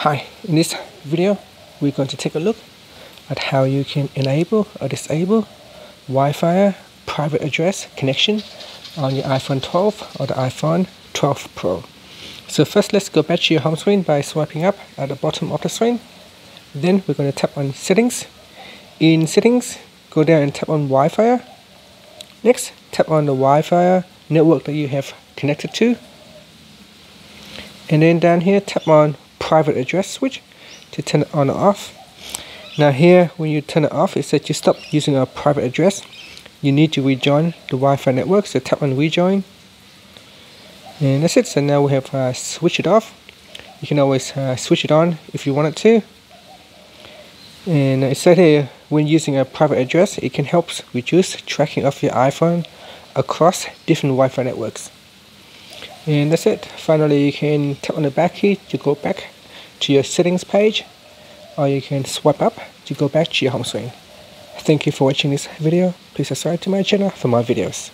Hi, in this video we're going to take a look at how you can enable or disable Wi-Fi private address connection on your iPhone 12 or the iPhone 12 Pro. So first let's go back to your home screen by swiping up at the bottom of the screen. Then we're going to tap on settings. In settings, go down and tap on Wi-Fi. Next, tap on the Wi-Fi network that you have connected to. And then down here, tap on private address switch to turn it on or off. Now here, when you turn it off, it says you stop using a private address. You need to rejoin the Wi-Fi network, so tap on rejoin. And that's it, so now we have uh, switched it off. You can always uh, switch it on if you want it to. And it said here, when using a private address, it can help reduce tracking of your iPhone across different Wi-Fi networks. And that's it. Finally, you can tap on the back key to go back to your settings page or you can swipe up to go back to your home screen. Thank you for watching this video. Please subscribe to my channel for more videos.